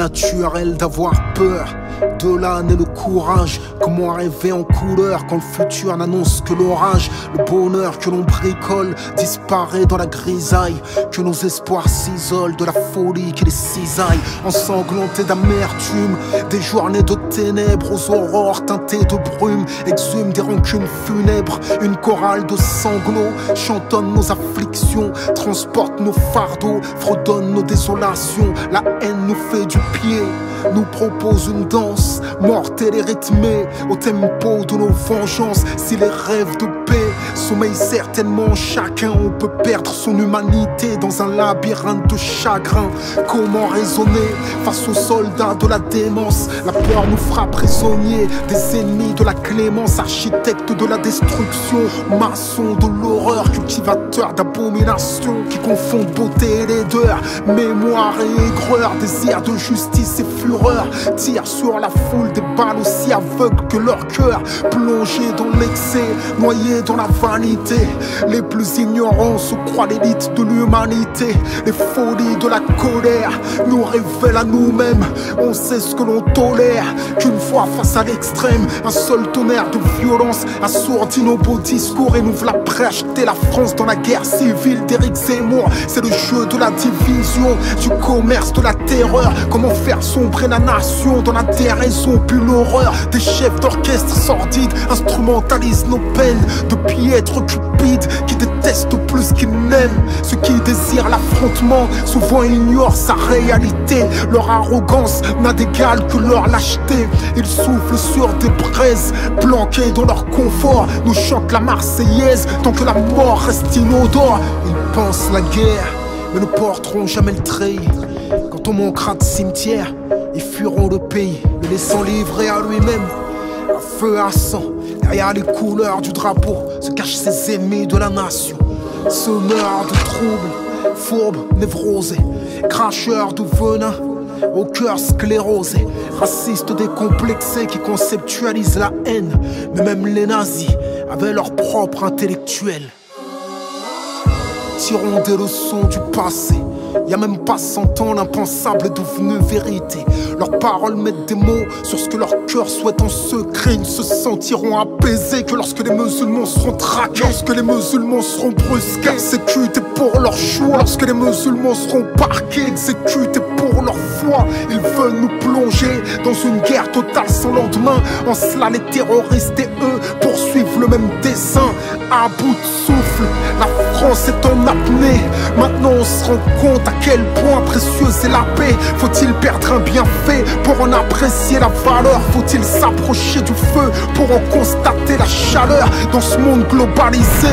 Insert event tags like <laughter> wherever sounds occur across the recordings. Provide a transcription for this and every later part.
naturel d'avoir peur. De là naît le courage. Comment rêver en couleur quand le futur n'annonce que l'orage Le bonheur que l'on bricole disparaît dans la grisaille. Que nos espoirs s'isolent de la folie qui les cisaille. Ensanglantés d'amertume, des journées de ténèbres aux aurores teintées de brume. Exhument des rancunes funèbres. Une chorale de sanglots chantonne nos afflictions, transporte nos fardeaux, fredonne nos désolations. La haine nous fait du pied nous propose une danse mortelle et rythmée au tempo de nos vengeances. Si les rêves de sommeillent certainement chacun, on peut perdre son humanité dans un labyrinthe de chagrin. Comment raisonner face aux soldats de la démence? La peur nous fera prisonniers des ennemis de la clémence, architectes de la destruction, maçons de l'horreur, cultivateurs d'abomination qui confondent beauté et laideur, mémoire et aigreur, désir de justice et furie Tire sur la foule des balles aussi aveugles que leur cœur. Plongé dans l'excès, noyé dans la Les plus ignorants se croient l'élite de l'humanité. Les folies de la colère nous révèlent à nous-mêmes. On sait ce que l'on tolère. Qu'une fois face à l'extrême Un seul tonnerre de violence assourdit nos beaux discours Et nous voilà prêts la France dans la guerre civile d'Éric Zemmour C'est le jeu de la division, du commerce, de la terreur. Comment faire sombrer la nation dans la déraison, puis l'horreur. Des chefs d'orchestre sordides instrumentalisent nos peines de piètres cupides qui détestent plus qu'ils n'aiment. Ceux qui désirent l'affrontement souvent ignorent sa réalité. Leur arrogance n'a d'égal que leur lâcheté. Ils soufflent sur des braises, planqués dans leur confort. Nous chantent la Marseillaise tant que la mort reste inodore. Ils pensent la guerre, mais ne porteront jamais le trait. Quand on manquera de cimetière, ils fuiront le pays, le laissant livrer à lui-même. À feu à sang, derrière les couleurs du drapeau, se cachent ses ennemis de la nation. Semeurs de troubles, fourbes, névrosés, cracheurs de venin, au cœur sclérosé, racistes décomplexés qui conceptualisent la haine. Mais même les nazis avaient leur propre intellectuel. Tirons des leçons du passé y a même pas cent ans, l'impensable est devenu vérité. Leurs paroles mettent des mots sur ce que leur cœur souhaite en secret. Ils ne se sentiront apaisés que lorsque les musulmans seront traqués, lorsque les musulmans seront brusqués, exécutés pour leur choix, lorsque les musulmans seront parqués, exécutés pour leur foi. Ils veulent nous plonger dans une guerre totale sans lendemain. En cela, les terroristes et eux poursuivent le même dessin. À bout de souffle, la France est en apnée. Maintenant, on se rend compte à quel point précieuse est la paix. Faut-il perdre un bienfait pour en apprécier la valeur? Faut-il s'approcher du feu pour en constater la chaleur? Dans ce monde globalisé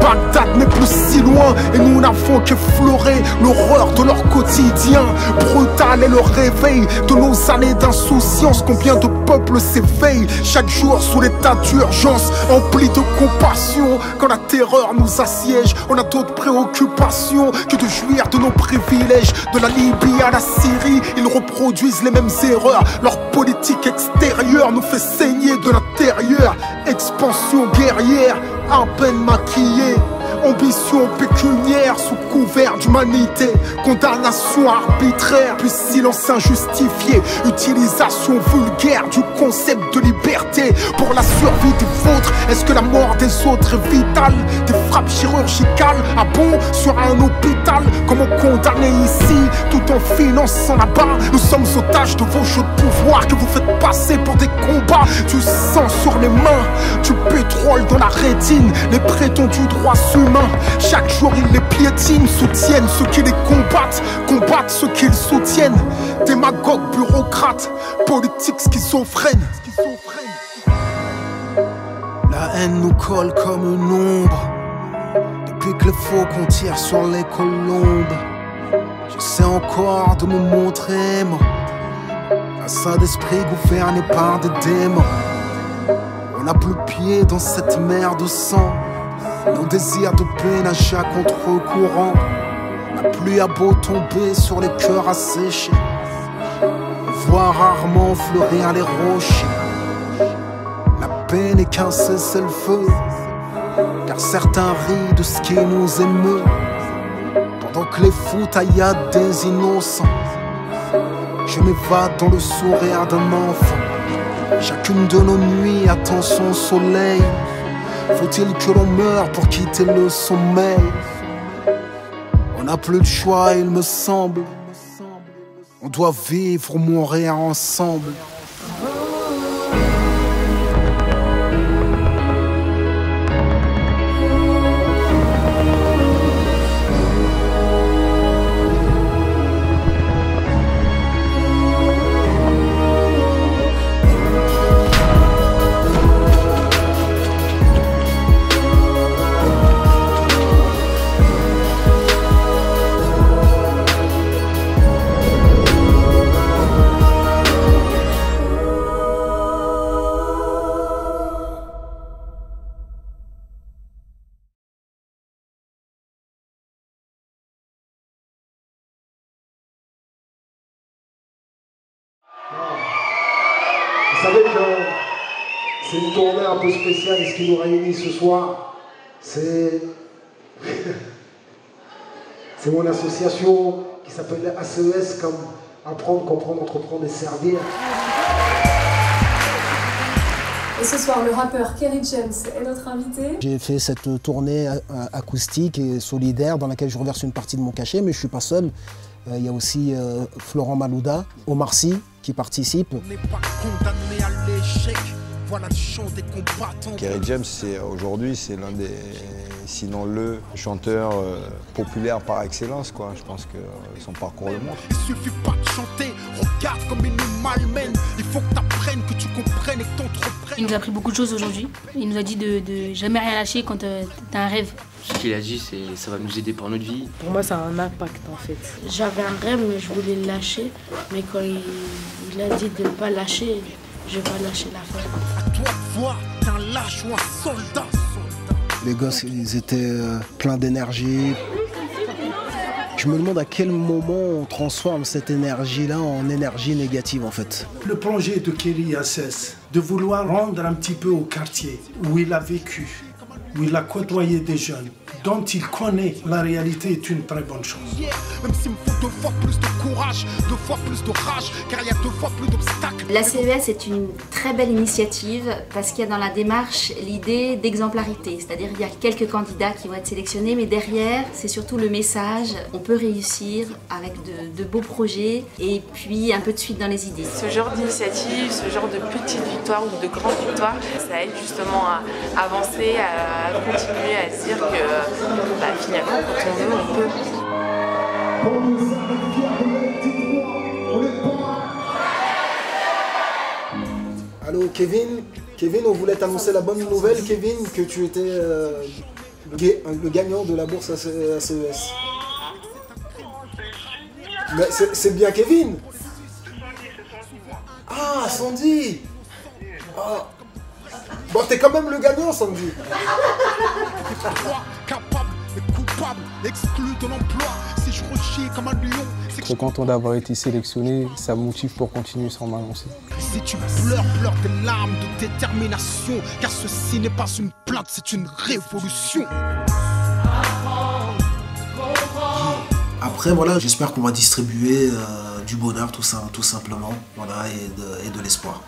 Bagdad n'est plus si loin et nous n'avons qu'effleuré l'horreur de leur quotidien. Brutal est le réveil de nos années d'insouciance. Combien de peuples s'éveillent chaque jour sous l'état d'urgence, empli de compassion. Quand la terreur nous assiège, on a d'autres préoccupations que de jouir de nos privilèges. De la Libye à la Syrie, ils reproduisent les mêmes erreurs. Leur politique extérieure nous fait saigner de l'intérieur. Expansion guerrière, à peine maquillée. Ambition pécuniaire sous couvert d'humanité, condamnation arbitraire, puis silence injustifié, utilisation vulgaire du concept de liberté pour la survie du vôtre. Est-ce que la mort des autres est vitale? Des frappes chirurgicales à bon? Sur un hôpital Comment condamner ici tout en finançant là-bas? Nous sommes otages de vos jeux de pouvoir que vous faites passer pour des combats. Du sang sur les mains, du pétrole dans la rétine, les prétendus droits humains chaque jour ils les piétinent, soutiennent ceux qui les combattent, combattent ceux qu'ils soutiennent. Démagogues, bureaucrates, politiques schizophrènes. La haine nous colle comme une ombre. Depuis que le faucon tire sur les colombes, j'essaie encore de me montrer, moi. Un saint d'esprit gouverné par des démons. On n'a plus pied dans cette mer de sang. Nos désirs de nagent à contre-courant. La pluie a beau tomber sur les cœurs asséchés. On voit rarement fleurir les rochers. La paix n'est qu'un cessez-le-feu. Car certains rient de ce qui nous émeut. Pendant que les fous tailladent des innocents. Je m'évade dans le sourire d'un enfant. Chacune de nos nuits attend son soleil. Faut-il que l'on meure pour quitter le sommeil? On n'a plus de choix, il me semble. On doit vivre ou mourir ensemble. Vous savez que c'est une tournée un peu spéciale et ce qui nous réunit ce soir, c'est. <laughs> c'est mon association qui s'appelle ACES comme apprendre, comprendre, entreprendre et servir. Et ce soir, le rappeur Kerry James est notre invité. J'ai fait cette tournée acoustique et solidaire dans laquelle je reverse une partie de mon cachet, mais je ne suis pas seul. Euh, il y a aussi euh, Florent Malouda, Omar Sy qui participe. On n'est pas condamné à l'échec. Voilà le chant des combattants. Kerry James, aujourd'hui, c'est l'un des, sinon le chanteur euh, populaire par excellence. Quoi. Je pense que son parcours le montre. Il suffit pas de chanter, regarde comme il nous malmène. Il faut que tu apprennes, que tu comprennes et que. Il nous a appris beaucoup de choses aujourd'hui. Il nous a dit de, de jamais rien lâcher quand tu as un rêve. Ce qu'il a dit, c'est ça va nous aider pour notre vie. Pour moi, ça a un impact en fait. J'avais un rêve, mais je voulais le lâcher. Mais quand il, il a dit de ne pas lâcher, je vais pas lâcher l'affaire. À toi de voir, t'es un lâche ou un soldat. Les gosses, ils étaient euh, pleins d'énergie. Je me demande à quel moment on transforme cette énergie-là en énergie négative en fait. Le projet de Kelly Assess, de vouloir rendre un petit peu au quartier où il a vécu, où il a côtoyé des jeunes, dont il connaît la réalité est une très bonne chose. Même s'il me faut deux fois plus de courage, deux fois plus de rage, car il y a deux fois plus d'obstacles. La CES est une très belle initiative parce qu'il y a dans la démarche l'idée d'exemplarité, c'est-à-dire il y a quelques candidats qui vont être sélectionnés, mais derrière c'est surtout le message, on peut réussir avec de, de, beaux projets et puis un peu de suite dans les idées. Ce genre d'initiative, ce genre de petites victoires ou de grandes victoires, ça aide justement à avancer, à continuer à se dire que bah, on peut. Allô Kevin? Kevin, on voulait t'annoncer la bonne nouvelle, Kevin, que tu étais euh, le gagnant de la bourse ACES. Mais c'est bien Kevin? Ah, Sandy ah. Bon, t'es quand même le gagnant, Sandy et coupable, exclu de l'emploi. Si je rechie comme un lion, c'est que content d'avoir été sélectionné, ça motive pour continuer sans m'annoncer. Si tu pleures, pleure des larmes de détermination, car ceci n'est pas une plainte, c'est une révolution. Après, voilà, j'espère qu'on va distribuer euh, du bonheur, tout, ça, tout simplement, voilà, et de, et de l'espoir.